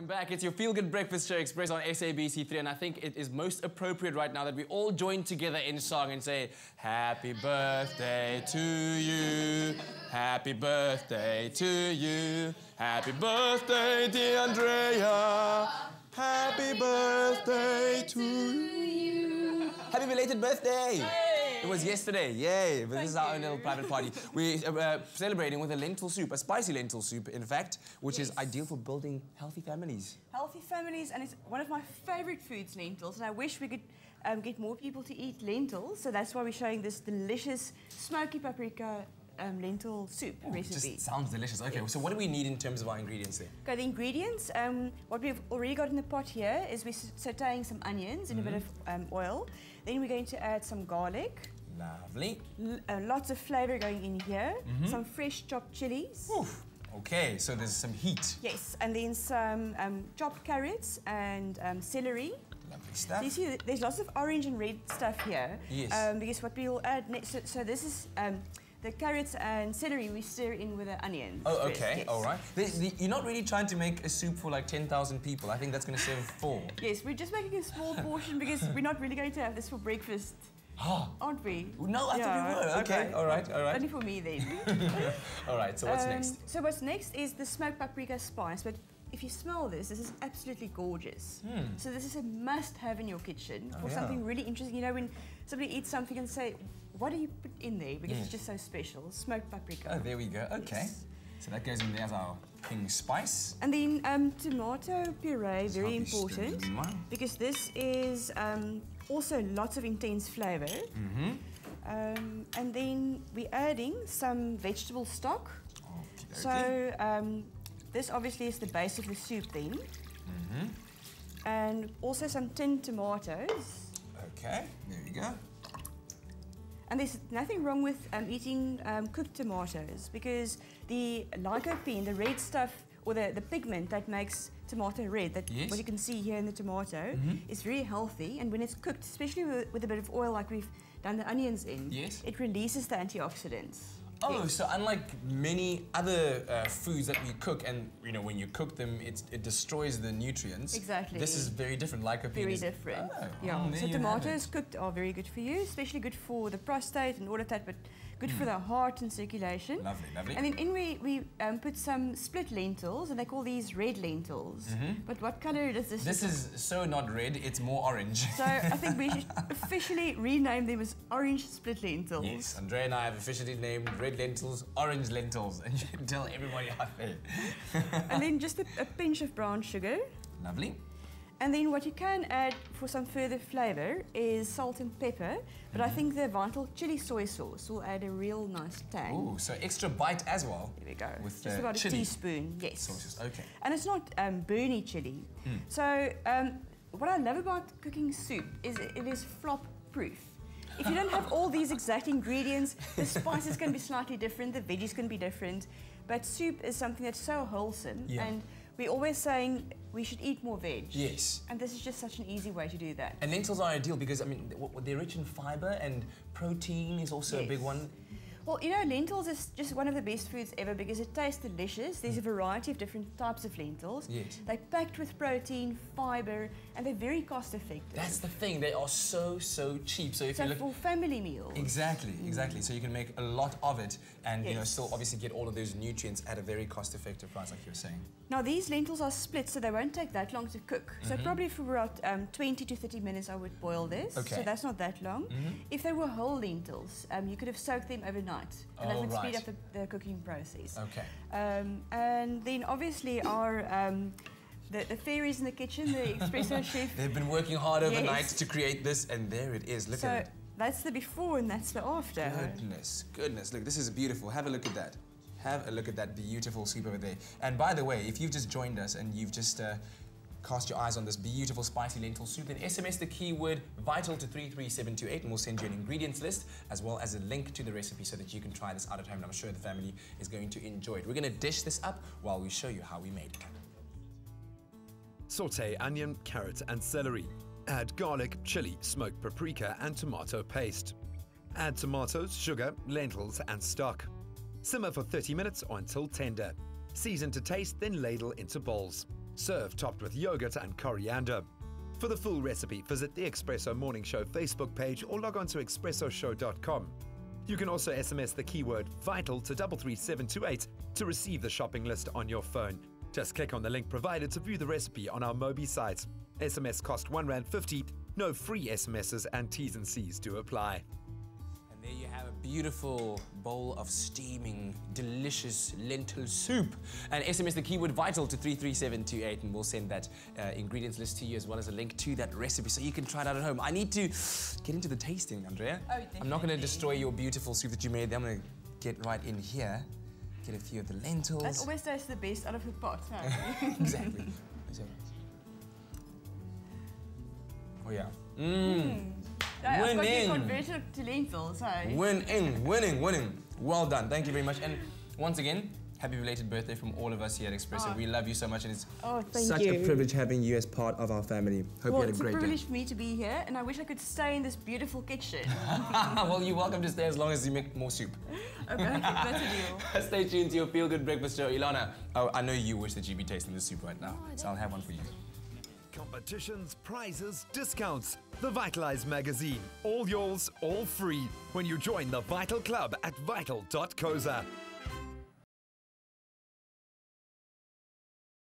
Welcome back. It's your Feel Good Breakfast Show Express on SABC3, and I think it is most appropriate right now that we all join together in song and say, Happy birthday to you. Happy birthday to you. Happy birthday, dear Andrea. Happy birthday to you. Happy belated birthday. It was yesterday, yay. But this is our own little private party. We're uh, uh, celebrating with a lentil soup, a spicy lentil soup, in fact, which is ideal for building healthy families. Healthy families, and it's one of my favorite foods, lentils. And I wish we could um, get more people to eat lentils. So that's why we're showing this delicious smoky paprika um, lentil soup recipe. Just sounds delicious. Okay, so what do we need in terms of our ingredients there? Okay, the ingredients, um, what we've already got in the pot here is we're sauteing some onions in a bit of um, oil. Then we're going to add some garlic, Lovely. l- uh, lots of flavor going in here, some fresh chopped chilies. Oof. Okay, so there's some heat. Yes, and then some um, chopped carrots and um, celery. Lovely So stuff. you see, there's lots of orange and red stuff here. Yes. Um, because what we'll add next, so, so this is um, the carrots and celery we stir in with the onions. Oh, okay, yes. all right. The- the- you're not really trying to make a soup for like 10,000 people. I think that's going to serve four. Yes, we're just making a small portion because we're not really going to have this for breakfast, Ah, aren't we? no, I thought we were. Okay, all right, all right. Only for me then. all right, so what's Um, next? So what's next is the smoked paprika spice, but if you smell this, this is absolutely gorgeous. So this is a must-have in your kitchen for Hmm. Oh, yeah. something really interesting. You know, when somebody eats something and say, what do you put in there? Because it's just so special. Smoked paprika. Oh, there we go. Okay. Yes. So that goes in there as our king spice. And then um, tomato puree, very important, because this is um, also lots of intense flavor. Um, and then we're adding some vegetable stock. Okey-dokey. So um, this obviously is the base of the soup then. And also some tinned tomatoes. Okay, there we go. And there's nothing wrong with um, eating um, cooked tomatoes because the lycopene, the red stuff, or the, the pigment that makes tomato red, that Yes. what you can see here in the tomato, is very healthy. And when it's cooked, especially with, with a bit of oil like we've done the onions in, Yes. it releases the antioxidants. Oh, so unlike many other uh, foods that we cook, and you know when you cook them, it, it destroys the nutrients. Exactly. This is very different. Lycopene Very is different. Oh, yeah. oh, so tomatoes cooked are very good for you, especially good for the prostate and all of that, but good for the heart and circulation. Hmm. Lovely, lovely. And then in we, we um, put some split lentils, and they call these red lentils. Mhm. But what color does this? This is so not red; it's more orange. So I think we should officially rename them as orange split lentils. Yes, Andrea and I have officially named red lentils orange lentils, and you can tell everybody out there. And then just a, a pinch of brown sugar. Lovely. And then what you can add for some further flavor is salt and pepper. But I Mm-hmm. think the vital chili soy sauce will add a real nice tang. Ooh, so extra bite as well. There we go. With Just about a teaspoon, yes. sauces. Okay. And it's not um, burny chili. Hmm. So um, what I love about cooking soup is it it is flop proof. If you don't have all these exact ingredients, the spices can be slightly different, the veggies can be different, but soup is something that's so wholesome. Yeah. And we're always saying we should eat more veg. Yes. And this is just such an easy way to do that. And lentils are ideal because I mean they're rich in fiber and protein is also a big one. Well, you know, lentils is just one of the best foods ever because it tastes delicious. There's a variety of different types of lentils. Yes. They're packed with protein, fiber, and they're very cost effective. That's the thing; they are so so cheap. So if so you look. for family meals. Exactly, exactly. So you can make a lot of it, and you know, still obviously get all of those nutrients at a very cost-effective price, like you were saying. Now these lentils are split, so they won't take that long to cook. So probably for about um, 20 to 30 minutes, I would boil this. Okay. So that's not that long. If they were whole lentils, um, you could have soaked them overnight, and that Oh, would speed up the, the cooking process. Okay. Um, and then obviously our um, the, the fairies in the kitchen, the Expresso chef. They've been working hard overnight Yes. to create this, and there it is. Look So at it. that's the before and that's the after. Goodness, goodness. Look, this is beautiful. Have a look at that. Have a look at that beautiful soup over there. And by the way, if you've just joined us and you've just uh, cast your eyes on this beautiful spicy lentil soup, then SMS the keyword VITAL to 33728 and we'll send you an ingredients list as well as a link to the recipe so that you can try this out at home. And I'm sure the family is going to enjoy it. We're going to dish this up while we show you how we made it. Saute onion, carrot, and celery. Add garlic, chili, smoked paprika, and tomato paste. Add tomatoes, sugar, lentils, and stock. Simmer for 30 minutes or until tender. Season to taste, then ladle into bowls. Serve topped with yogurt and coriander. For the full recipe, visit the Expresso Morning Show Facebook page or log on to expressoshow.com. You can also SMS the keyword VITAL to 33728 to receive the shopping list on your phone. Just click on the link provided to view the recipe on our Mobi site. SMS cost one rand fifty. No free SMSs and T's and C's do apply. And there you have a beautiful bowl of steaming, delicious lentil soup. And SMS the keyword VITAL to 33728 and we'll send that uh, ingredients list to you as well as a link to that recipe so you can try it out at home. I need to get into the tasting, Andrea. Oh, I'm not going to destroy your beautiful soup that you made. I'm going to get right in here, get a few of the lentils. That always tastes the best out of the pot. exactly. exactly. Oh yeah. Mmm. I- I've got Winning. you converted to lentils, hey? Winning, winning, winning. Well done. Thank you very much. And once again, happy belated birthday from all of us here at Expresso. Oh. Ah. We love you so much, and it's Oh, thank such a privilege having you as part of our family. Hope Well, you had it's a a great privilege for me to be here, and I wish I could stay in this beautiful kitchen. well, you're welcome to stay as long as you make more soup. okay, that's a deal. Stay tuned to your Feel Good Breakfast show. Ilana, oh, I know you wish that you'd be tasting the soup right now, oh, so I'll have one for you. Competitions, prizes, discounts. The Vitalize magazine. All yours, all free when you join the Vital Club at vital.coza.